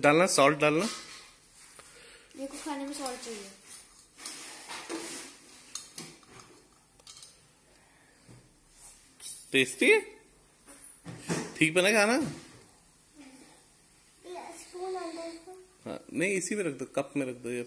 डालना सॉल्ट डालना। मेरे को खाने में सॉल्ट चाहिए। टेस्टी है? ठीक बना खाना? हाँ नहीं इसी में रख दो कप में रख दो ये।